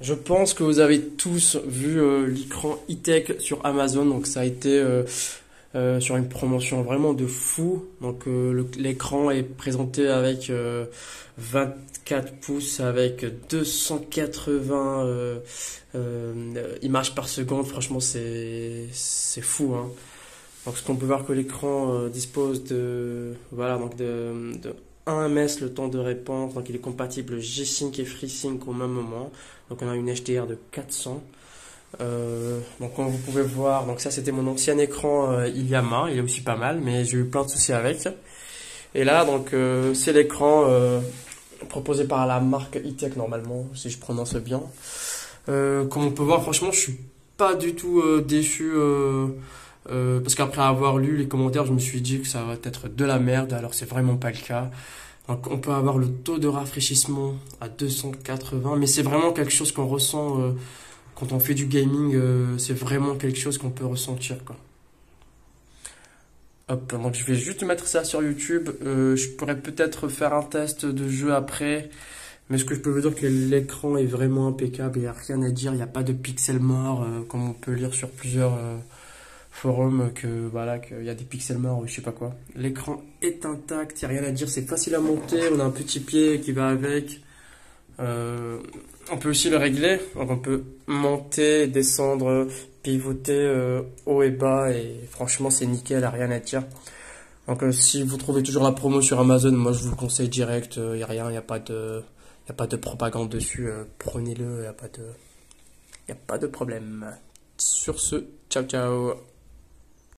Je pense que vous avez tous vu euh, l'écran e-tech sur Amazon, donc ça a été euh, euh, sur une promotion vraiment de fou. Donc l'écran est présenté avec 24 pouces avec 280 images par seconde. Franchement, c'est c'est fou. Hein. Donc ce qu'on peut voir que l'écran dispose de voilà donc de, de 1 ms le temps de réponse, donc il est compatible G-Sync et FreeSync au même moment. Donc on a une HDR de 400. Euh, donc comme vous pouvez voir, donc ça c'était mon ancien écran euh, Iliama, il est aussi pas mal, mais j'ai eu plein de soucis avec. Et là donc euh, c'est l'écran euh, proposé par la marque E-Tech normalement, si je prononce bien. comme on peut voir, franchement je suis pas du tout déçu. Parce qu'après avoir lu les commentaires, je me suis dit que ça va être de la merde, alors c'est vraiment pas le cas. Donc on peut avoir le taux de rafraîchissement à 280, mais c'est vraiment quelque chose qu'on ressent euh, quand on fait du gaming, euh, c'est vraiment quelque chose qu'on peut ressentir. Quoi. Hop, donc je vais juste mettre ça sur YouTube. Euh, je pourrais peut-être faire un test de jeu après. Mais ce que je peux vous dire que l'écran est vraiment impeccable, il n'y a rien à dire, il n'y a pas de pixels morts comme on peut lire sur plusieurs forum que voilà qu'il y a des pixels morts ou je sais pas quoi. L'écran est intact, il n'y a rien à dire, c'est facile à monter, on a un petit pied qui va avec. Euh, on peut aussi le régler, donc on peut monter, descendre, pivoter euh, haut et bas et franchement c'est nickel, a rien à dire. Donc euh, si vous trouvez toujours la promo sur Amazon, moi je vous le conseille direct, il n'y a rien, il n'y a pas de y a pas de propagande dessus, prenez-le, il n'y a pas de a pas de problème. Sur ce, ciao ciao